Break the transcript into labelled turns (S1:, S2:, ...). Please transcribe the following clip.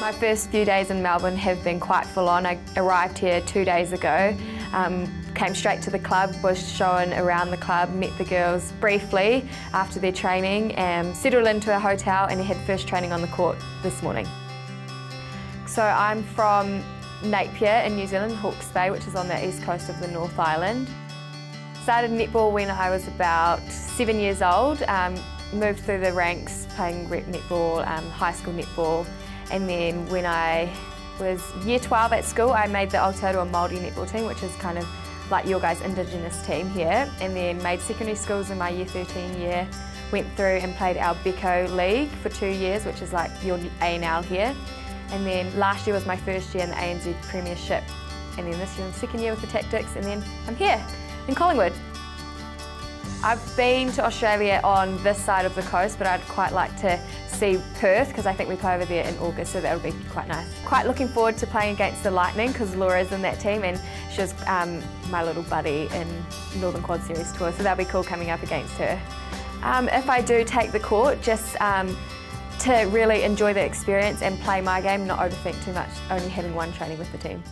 S1: My first few days in Melbourne have been quite full on. I arrived here two days ago, um, came straight to the club, was shown around the club, met the girls briefly after their training, and settled into a hotel and had first training on the court this morning. So I'm from Napier in New Zealand, Hawke's Bay, which is on the east coast of the North Island. Started netball when I was about seven years old. Um, moved through the ranks playing rep netball, um, high school netball, and then when I was year 12 at school, I made the Aotearoa Māori netball team, which is kind of like your guys' Indigenous team here, and then made secondary schools in my year 13 year. Went through and played our Beko League for two years, which is like your ANL here. And then last year was my first year in the ANZ Premiership. And then this year I'm second year with the Tactix, and then I'm here in Collingwood. I've been to Australia on this side of the coast, but I'd quite like to see Perth because I think we play over there in August, so that'll be quite nice. Quite looking forward to playing against the Lightning because Laura's in that team and she's um, my little buddy in Northern Quad Series tour, so that'll be cool coming up against her. Um, if I do take the court, just um, to really enjoy the experience and play my game, not overthink too much, only having one training with the team.